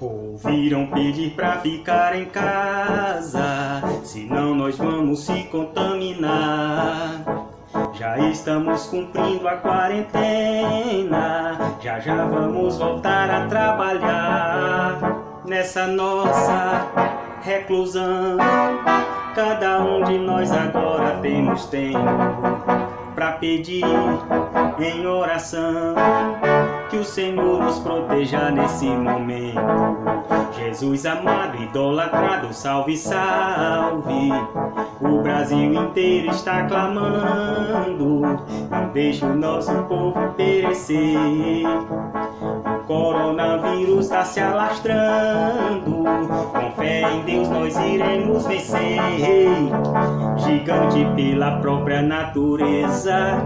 Ouviram pedir pra ficar em casa, senão nós vamos se contaminar. Já estamos cumprindo a quarentena, já já vamos voltar a trabalhar. Nessa nossa reclusão, cada um de nós agora temos tempo pra pedir em oração que o Senhor nos proteja nesse momento. Jesus amado, idolatrado, salve, salve. O Brasil inteiro está clamando. Não deixe o nosso povo perecer. Coronavírus está se alastrando. Com fé em Deus nós iremos vencer. Gigante pela própria natureza.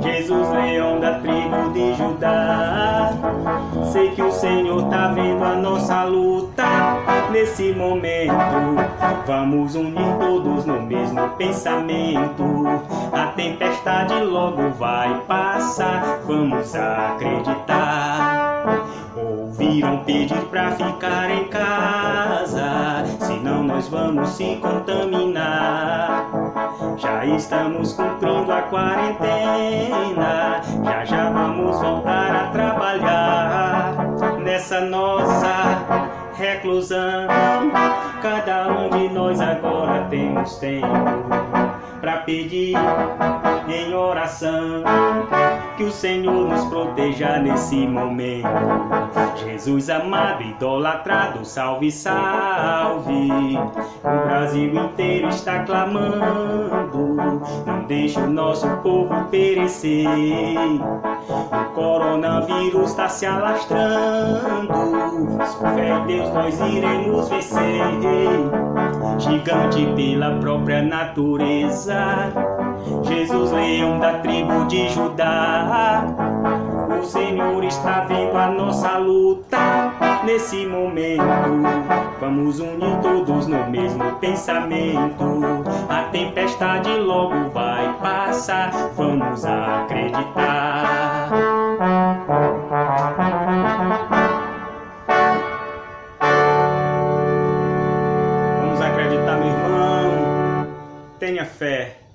Jesus, leão da tribo de Judá. Sei que o Senhor tá vendo a nossa luta nesse momento. Vamos unir todos no mesmo pensamento. A tempestade logo vai passar. Vamos acreditar. Ouviram pedir pra ficar em casa, senão nós vamos se contaminar. Já estamos cumprindo a quarentena, já já vamos voltar a trabalhar. Nessa nossa reclusão, cada um de nós agora temos tempo para pedir em oração que o Senhor nos proteja nesse momento. Jesus amado, idolatrado, salve, salve. O Brasil inteiro está clamando, não deixe o nosso povo perecer. O coronavírus está se alastrando, com fé em Deus nós iremos vencer. Gigante pela própria natureza. Jesus, leão da tribo de Judá. O Senhor está vendo a nossa luta nesse momento. Vamos unir todos no mesmo pensamento. A tempestade logo vai passar. Vamos acreditar. Vamos acreditar, meu irmão. Tenha fé.